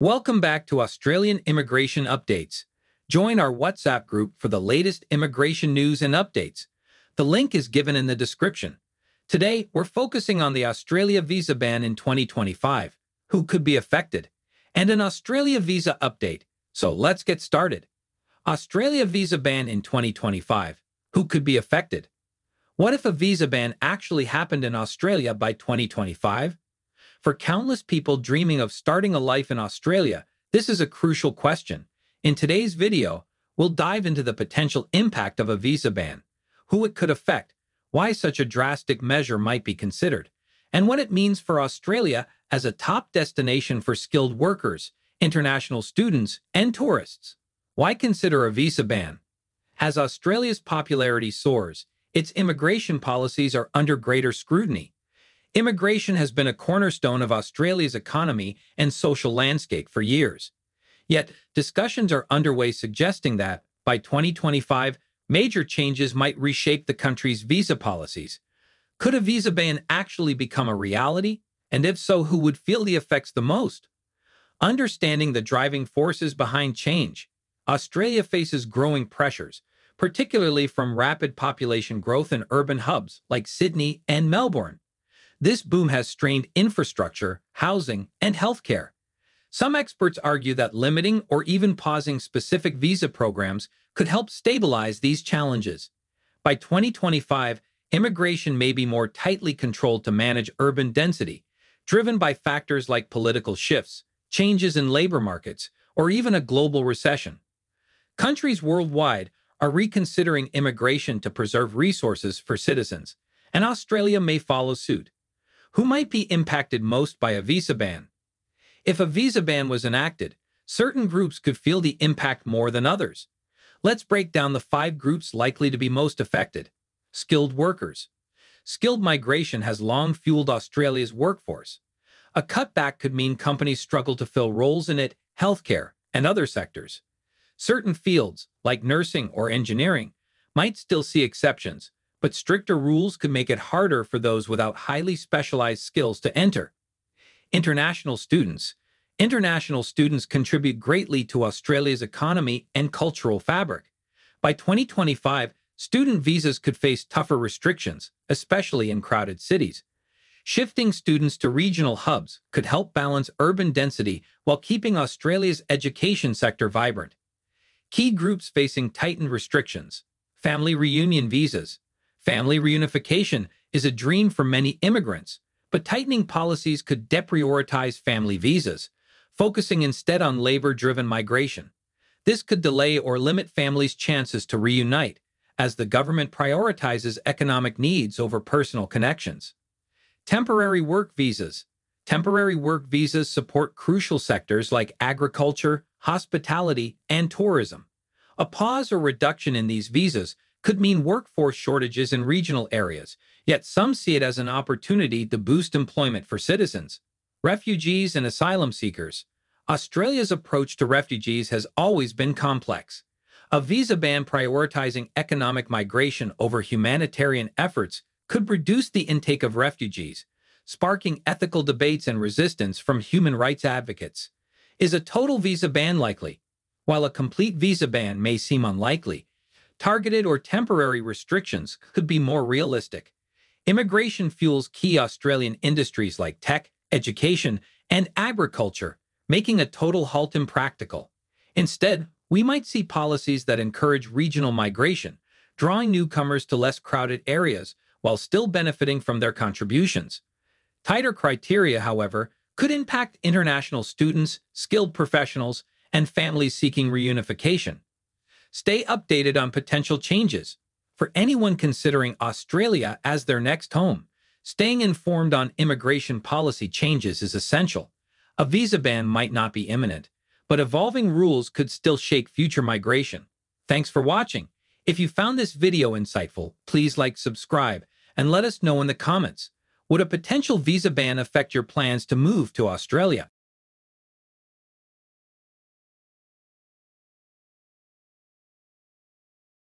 Welcome back to Australian Immigration Updates. Join our WhatsApp group for the latest immigration news and updates. The link is given in the description. Today, we're focusing on the Australia visa ban in 2025, who could be affected, and an Australia visa update. So let's get started. Australia visa ban in 2025, who could be affected? What if a visa ban actually happened in Australia by 2025? For countless people dreaming of starting a life in Australia, this is a crucial question. In today's video, we'll dive into the potential impact of a visa ban, who it could affect, why such a drastic measure might be considered, and what it means for Australia as a top destination for skilled workers, international students, and tourists. Why consider a visa ban? As Australia's popularity soars, its immigration policies are under greater scrutiny. Immigration has been a cornerstone of Australia's economy and social landscape for years. Yet, discussions are underway suggesting that, by 2025, major changes might reshape the country's visa policies. Could a visa ban actually become a reality? And if so, who would feel the effects the most? Understanding the driving forces behind change, Australia faces growing pressures, particularly from rapid population growth in urban hubs like Sydney and Melbourne. This boom has strained infrastructure, housing, and healthcare. Some experts argue that limiting or even pausing specific visa programs could help stabilize these challenges. By 2025, immigration may be more tightly controlled to manage urban density, driven by factors like political shifts, changes in labor markets, or even a global recession. Countries worldwide are reconsidering immigration to preserve resources for citizens, and Australia may follow suit. Who might be impacted most by a visa ban? If a visa ban was enacted, certain groups could feel the impact more than others. Let's break down the five groups likely to be most affected. Skilled workers. Skilled migration has long fueled Australia's workforce. A cutback could mean companies struggle to fill roles in it, healthcare, and other sectors. Certain fields, like nursing or engineering, might still see exceptions, but stricter rules could make it harder for those without highly specialized skills to enter. International students. International students contribute greatly to Australia's economy and cultural fabric. By 2025, student visas could face tougher restrictions, especially in crowded cities. Shifting students to regional hubs could help balance urban density while keeping Australia's education sector vibrant. Key groups facing tightened restrictions, family reunion visas, Family reunification is a dream for many immigrants, but tightening policies could deprioritize family visas, focusing instead on labor-driven migration. This could delay or limit families' chances to reunite, as the government prioritizes economic needs over personal connections. Temporary work visas. Temporary work visas support crucial sectors like agriculture, hospitality, and tourism. A pause or reduction in these visas could mean workforce shortages in regional areas, yet some see it as an opportunity to boost employment for citizens. Refugees and asylum seekers. Australia's approach to refugees has always been complex. A visa ban prioritizing economic migration over humanitarian efforts could reduce the intake of refugees, sparking ethical debates and resistance from human rights advocates. Is a total visa ban likely? While a complete visa ban may seem unlikely, Targeted or temporary restrictions could be more realistic. Immigration fuels key Australian industries like tech, education, and agriculture, making a total halt impractical. Instead, we might see policies that encourage regional migration, drawing newcomers to less crowded areas while still benefiting from their contributions. Tighter criteria, however, could impact international students, skilled professionals, and families seeking reunification. Stay updated on potential changes. For anyone considering Australia as their next home, staying informed on immigration policy changes is essential. A visa ban might not be imminent, but evolving rules could still shake future migration. Thanks for watching. If you found this video insightful, please like, subscribe, and let us know in the comments. Would a potential visa ban affect your plans to move to Australia?